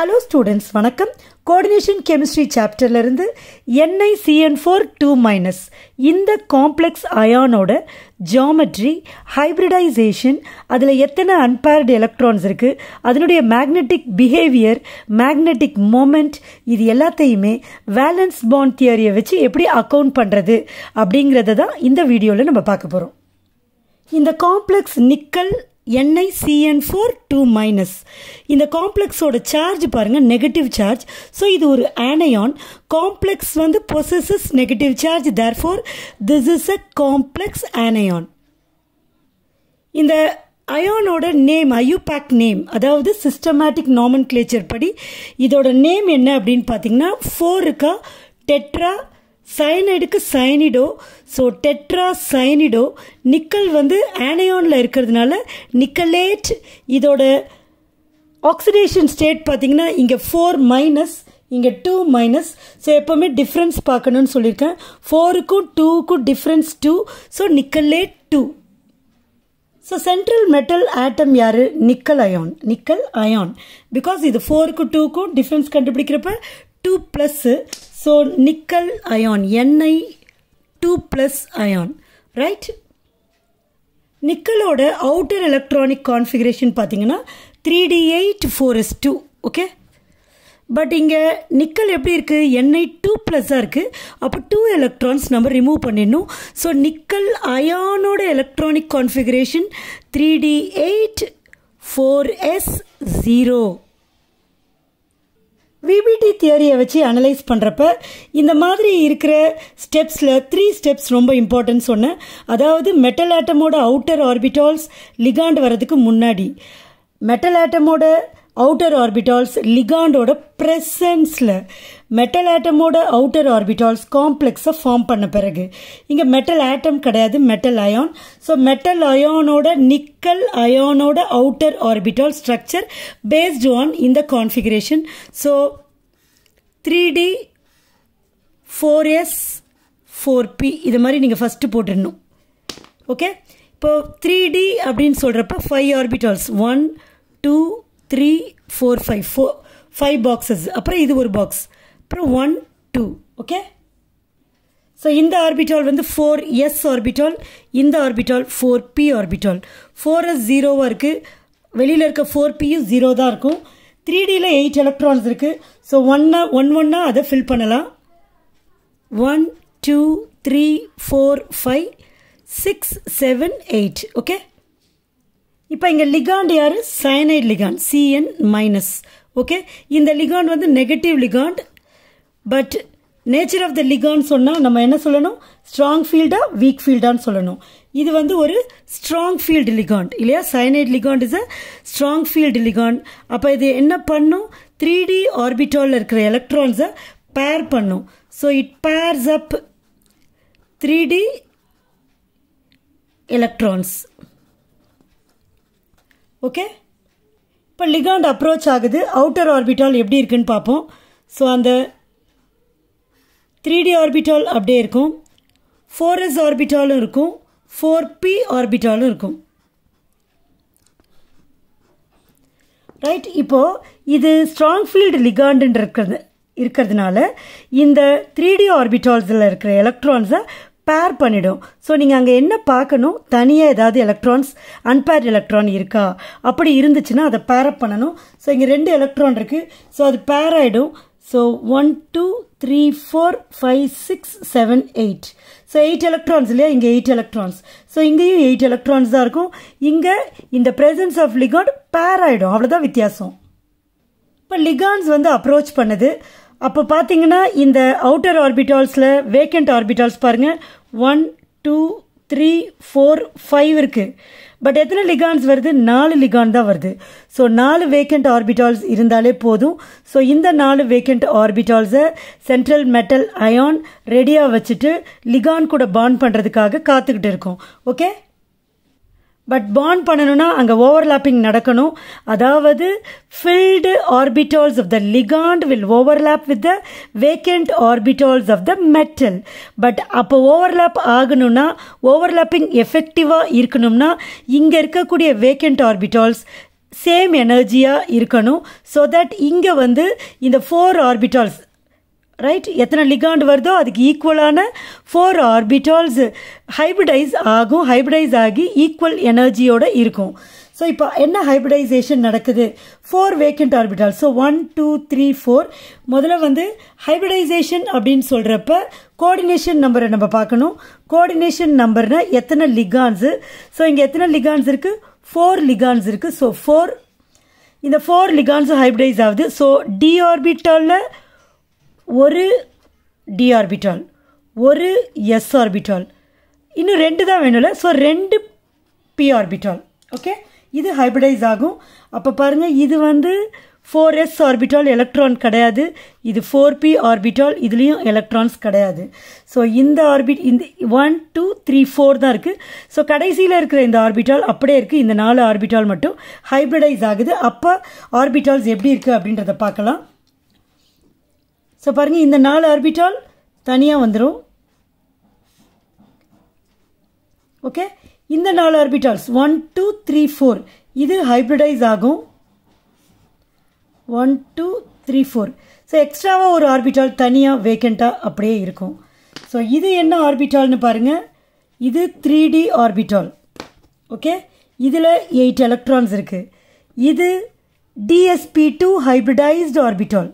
Hello students வணக்கம். Coordination chemistry சாப்டர்லேருந்து N I C N four two minus இந்த complex அயானோட geometry hybridisation அதில் எத்தனை அன்பேர்டு எலக்ட்ரான்ஸ் இருக்குது அதனுடைய மேக்னெட்டிக் பிஹேவியர் மேக்னெட்டிக் மோமெண்ட் இது எல்லாத்தையுமே வேலன்ஸ் பாண்ட் தியரியை வச்சு எப்படி அக்கவுண்ட் பண்ணுறது அப்படிங்கிறத தான் இந்த வீடியோவில் நம்ம பார்க்க போகிறோம் இந்த complex nickel N I C N four two minus இந்த காம்ப்ளெக்ஸோட சார்ஜ் பாருங்கள் நெகட்டிவ் சார்ஜ் ஸோ இது ஒரு ஆனையான் காம்ப்ளெக்ஸ் வந்து possesses negative charge there four this is a complex anion இந்த அயானோட நேம் அயூபேக் நேம் அதாவது சிஸ்டமேட்டிக் நாமன் கிளேச்சர் படி இதோட நேம் என்ன அப்படின்னு பார்த்தீங்கன்னா ஃபோர் இருக்கா tetra சைனைடுக்கு cyanido so tetra cyanido nickel வந்து ஆனையானில் இருக்கிறதுனால நிக்கலேட் இதோட ஆக்சிடேஷன் ஸ்டேட் பார்த்தீங்கன்னா இங்கே ஃபோர் மைனஸ் இங்கே டூ மைனஸ் ஸோ எப்போவுமே டிஃப்ரென்ஸ் பார்க்கணும்னு சொல்லியிருக்கேன். ஃபோருக்கும் டூக்கும் difference two so nickelate two so central metal atom யார்? Nickel ion nickel ion because இது ஃபோருக்கும் டூக்கும் difference கண்டுபிடிக்கிறப்ப two plus so nickel ion N I two plus ion right நிக்கலோட outer electronic configuration பார்த்தீங்கன்னா three D eight four S two okay but இங்கே nickel எப்படி இருக்குது NI two ப்ளஸ்ஸாக இருக்குது அப்போ டூ எலக்ட்ரான்ஸ் நம்ம ரிமூவ் பண்ணிடணும். So nickel அயானோட electronic configuration three D eight four S zero V B T தியரியை வச்சு அனலைஸ் பண்ணுறப்ப இந்த மாதிரி இருக்கிற ஸ்டெப்ஸில் த்ரீ ஸ்டெப்ஸ் ரொம்ப இம்பார்ட்டன்ட் சொன்னேன் அதாவது மெட்டல் ஆட்டமோட அவுட்டர் ஆர்பிட்டால்ஸ் லிகாண்ட் வரதுக்கு முன்னாடி. மெட்டல் ஆட்டமோட அவுட்டர் ஆர்பிட்டால்ஸ் லிகாண்டோட ப்ரெசன்ஸில் மெட்டல் ஆட்டமோட அவுட்டர் ஆர்பிட்டால்ஸ் காம்ப்ளெக்ஸை ஃபார்ம் பண்ண பிறகு. இங்கே மெட்டல் ஆட்டம் கிடையாது மெட்டல் அயான் ஸோ மெட்டல் அயானோட nickel அயானோட outer orbital structure based on இந்த configuration so three D four S four P இது மாதிரி நீங்கள் ஃபஸ்ட்டு போட்டுடணும். ஓகே இப்போது த்ரீ டி அப்படின்னு சொல்கிறப்ப five orbitals one two three four five four five boxes அப்புறம் இது ஒரு பாக்ஸ் அப்புறம் ஒன் டூ ஓகே ஸோ இந்த ஆர்பிட்டால் வந்து ஃபோர் எஸ் ஆர்பிட்டால் இந்த orbital four P orbital four S ஜீரோவாக இருக்குது வெளியில் இருக்க ஃபோர் பியும் ஜீரோ தான் இருக்கும். த்ரீ டியில் எயிட் எலக்ட்ரான்ஸ் இருக்குது ஸோ ஒன்னா ஒன் ஒன்னா அதை ஃபில் பண்ணலாம். One two three four five six seven eight okay இப்போ இங்கே லிகாண்ட் யார்? Cyanide ligand C N minus okay இந்த லிகாண்ட் வந்து negative ligand but nature of the ligand சொன்னால் நம்ம என்ன சொல்லணும்? ஸ்ட்ராங் ஃபீல்டா வீக் ஃபீல்டான்னு சொல்லணும். இது வந்து ஒரு ஸ்ட்ராங் ஃபீல்டு லிகாண்ட் இல்லையா? Cyanide ligand is a strong field ligand அப்போ இது என்ன பண்ணும்? த்ரீ டி ஆர்பிட்டாலில் இருக்கிற எலக்ட்ரான்ஸை பேர் பண்ணும். So it pairs up three D electrons okay இப்போ லிகாண்ட் அப்ரோச் ஆகுது. அவுட்டர் ஆர்பிட்டால் எப்படி இருக்குன்னு பார்ப்போம். ஸோ அந்த த்ரீ டி ஆர்பிட்டால் அப்படியே இருக்கும். ஃபோர் எஸ் ஆர்பிட்டாலும் இருக்கும். ஃபோர் பி ஆர்பிட்டாலும் இருக்கும். ரைட் இப்போது இது ஸ்ட்ராங் ஃபீல்டு லிகாண்டுன்ற இருக்கிறது இருக்கிறதுனால இந்த த்ரீ டி ஆர்பிட்டால்ஸில் இருக்கிற எலக்ட்ரான்ஸை பேர் பண்ணிடும். ஸோ நீங்கள் அங்கே என்ன பார்க்கணும்? தனியாக ஏதாவது எலக்ட்ரான்ஸ் அன்பேர் எலக்ட்ரான் இருக்கா? அப்படி இருந்துச்சுன்னா அதை பேரப் பண்ணணும். ஸோ இங்கே ரெண்டு எலக்ட்ரான் இருக்குது ஸோ அது பேர் ஆகிடும் so one two three four five six seven eight so eight electrons இல்லையா? இங்கே எயிட் எலக்ட்ரான்ஸ் ஸோ இங்கேயும் எயிட் எலக்ட்ரான்ஸ் தான் இருக்கும். இங்கே இந்த ப்ரெசன்ஸ் ஆஃப் லிகாண்ட் பேர் ஆகிடும் அவ்வளோதான் வித்தியாசம். இப்போ லிகான்ஸ் வந்து அப்ரோச் பண்ணுது. அப்போ பார்த்தீங்கன்னா இந்த அவுட்டர் ஆர்பிட்டால்ஸில் வேக்கண்ட் ஆர்பிட்டால்ஸ் பாருங்கள் one two three four five இருக்குது பட் எத்தனை லிகான்ஸ் வருது? நாலு லிகான் தான் வருது. ஸோ நாலு வேக்கண்ட் ஆர்பிட்டால்ஸ் இருந்தாலே போதும். ஸோ இந்த நாலு வேக்கண்ட் ஆர்பிட்டால்ஸை சென்ட்ரல் மெட்டல் அயான் ரெடியாக வச்சுட்டு லிகான் கூட பாண்ட் பண்ணுறதுக்காக காத்துக்கிட்டு இருக்கோம். ஓகே பட் பாண்ட் பண்ணணும்னா அங்கே ஓவர்லாப்பிங் நடக்கணும். அதாவது filled orbitals of the ligand will overlap with the vacant orbitals of the metal but அப்போ ஓவர்லாப் ஆகணும்னா ஓவர்லாப்பிங் எஃபெக்டிவாக இருக்கணும்னா இங்கே இருக்கக்கூடிய வேக்கண்ட் ஆர்பிட்டால்ஸ் சேம் எனர்ஜியாக இருக்கணும். ஸோ தட் இங்கே வந்து இந்த ஃபோர் ஆர்பிட்டால்ஸ் ரைட் எத்தனை லிகாண்ட் வருதோ அதுக்கு ஈக்குவலான ஃபோர் ஆர்பிட்டால்ஸ் ஹைப்ரிடைஸ் ஆகும். ஹைப்ரிடைஸ் ஆகி ஈக்குவல் எனர்ஜியோடு இருக்கும். ஸோ இப்போ என்ன ஹைப்ரிடைசேஷன் நடக்குது? Four vacant orbital so one two three four முதல்ல வந்து ஹைப்ரிடைசேஷன் அப்படின்னு சொல்கிறப்ப கோஆர்டினேஷன் நம்பரை நம்ம பார்க்கணும். கோஆர்டினேஷன் நம்பர்னா எத்தனை லிகான்ஸு ஸோ இங்கே எத்தனை லிகான்ஸ் இருக்குது ஃபோர் லிகான்ஸ் இருக்குது ஸோ ஃபோர் இந்த ஃபோர் லிகான்ஸும் ஹைப்ரிடைஸ் ஆகுது. ஸோ டி ஆர்பிட்டாலில் ஒரு டி ஆர்பிட்டால் ஒரு எஸ் ஆர்பிட்டால் இன்னும் ரெண்டு தான் வேணும்ல? ஸோ ரெண்டு பி ஆர்பிட்டால் ஓகே இது ஹைப்ரிடைஸ் ஆகும். அப்போ பாருங்கள் இது வந்து ஃபோர் எஸ் ஆர்பிட்டால் எலக்ட்ரான் கிடையாது. இது ஃபோர் பி ஆர்பிட்டால் இதுலேயும் எலக்ட்ரான்ஸ் கிடையாது. ஸோ இந்த ஆர்பிட் இந்த ஒன் டூ த்ரீ ஃபோர் தான் இருக்குது ஸோ கடைசியில் இருக்கிற இந்த ஆர்பிட்டால் அப்படியே இருக்குது இந்த நாலு ஆர்பிட்டால் மட்டும் ஹைப்ரிடைஸ் ஆகுது. அப்போ ஆர்பிட்டால்ஸ் எப்படி இருக்குது அப்படின்றத பார்க்கலாம். ஸோ பாருங்கள் இந்த நாலு ஆர்பிட்டால் தனியாக வந்துடும் ஓகே இந்த நாலு orbitals one two three four இது ஹைப்ரிடைஸ் ஆகும். One two three four so எக்ஸ்ட்ராவாக ஒரு ஆர்பிட்டால் தனியாக வேக்கண்ட்டாக அப்படியே இருக்கும். ஸோ இது என்ன ஆர்பிட்டால்னு பாருங்கள் இது த்ரீ டி ஆர்பிட்டால் ஓகே இதில் எயிட் எலக்ட்ரான்ஸ் இருக்குது இது டிஎஸ்பி டூ ஹைப்ரிடைஸ்டு ஆர்பிட்டால்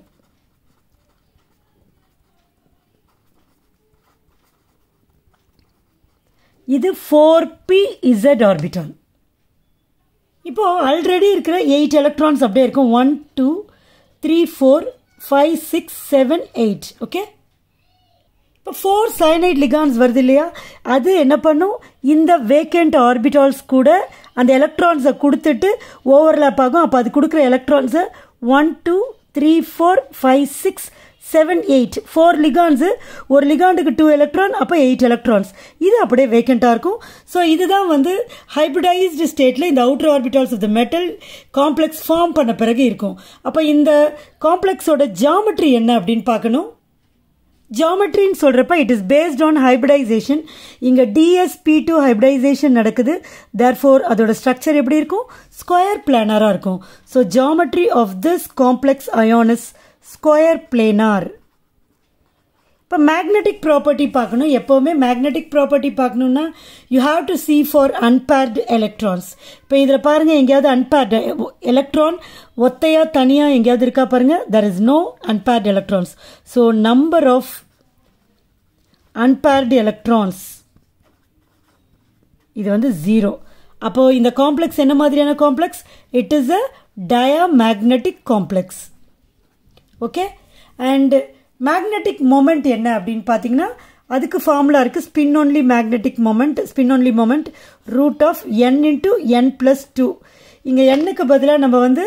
இது ஃபோர் பி இசட் ஆர்பிட்டல் இப்போது ஆல்ரெடி இருக்கிற எயிட் எலக்ட்ரான்ஸ் அப்படியே இருக்கும். One two three four five six seven eight okay இப்போ ஃபோர் சைனைட் லிகான்ஸ் வருது இல்லையா? அது என்ன பண்ணும்? இந்த வேக்கண்ட் ஆர்பிட்டால்ஸ் கூட அந்த எலக்ட்ரான்ஸை கொடுத்துட்டு ஓவர்லேப் ஆகும். அப்போ அது கொடுக்குற எலக்ட்ரான்ஸை one two three four five six seven eight four ligands ஒரு லிகாண்டுக்கு டூ எலக்ட்ரான் அப்போ எயிட் எலக்ட்ரான்ஸ் இது அப்படியே வேக்கண்ட்டாக இருக்கும். ஸோ இதுதான் வந்து ஹைப்ரிடைஸ்டு ஸ்டேட்டில் இந்த outer orbitals of the metal complex form பண்ண பிறகு இருக்கும். அப்போ இந்த காம்ப்ளெக்ஸோட ஜாமெட்ரி என்ன அப்படின்னு பார்க்கணும். ஜாமெட்ரின்னு சொல்கிறப்ப it is based on hybridisation இங்கே டிஎஸ்பி டூ ஹைப்ரிடைசேஷன் நடக்குது. தேர்ஃபோர் அதோட ஸ்ட்ரக்சர் எப்படி இருக்கும்? ஸ்கொயர் பிளானராக இருக்கும். So geometry of this complex ions square planar இப்போ மேக்னெட்டிக் ப்ராப்பர்ட்டி பார்க்கணும். எப்போவுமே மேக்னெட்டிக் ப்ராப்பர்ட்டி பார்க்கணுன்னா you have to see for unpaired electrons இப்போ இதில் பாருங்கள் எங்கேயாவது அன்பேர்டு எலக்ட்ரான் ஒத்தையாக தனியாக எங்கேயாவது இருக்கா பாருங்கள் there is no unpaired electrons so number of unpaired electrons இது வந்து ஜீரோ அப்போது இந்த காம்ப்ளெக்ஸ் என்ன மாதிரியான complex it is a diamagnetic complex okay and magnetic moment என்ன அப்படின்னு பார்த்தீங்கன்னா அதுக்கு ஃபார்முலா இருக்குது spin only magnetic moment spin only moment root of n into n plus two இங்கே எண்ணுக்கு பதிலாக நம்ம வந்து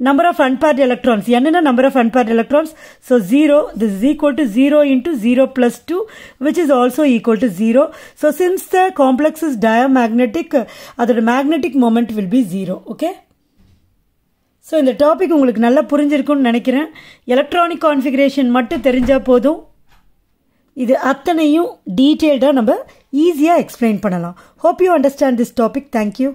நம்பர் ஆஃப் அன்பேர்ட் எலக்ட்ரான்ஸ் என்னென்ன number of unpaired electrons so zero this is equal to zero into zero plus two which is also equal to zero so since the complex is diamagnetic அதோட magnetic moment will be zero okay so இந்த topic உங்களுக்கு நல்லா புரிஞ்சிருக்கும்னு நினைக்கிறேன். Electronic configuration மட்டும் தெரிஞ்சால் போதும். இது அத்தனையும் டீட்டெயில்டாக நம்ம ஈஸியாக எக்ஸ்பிளைன் பண்ணலாம். Hope you understand this topic thank you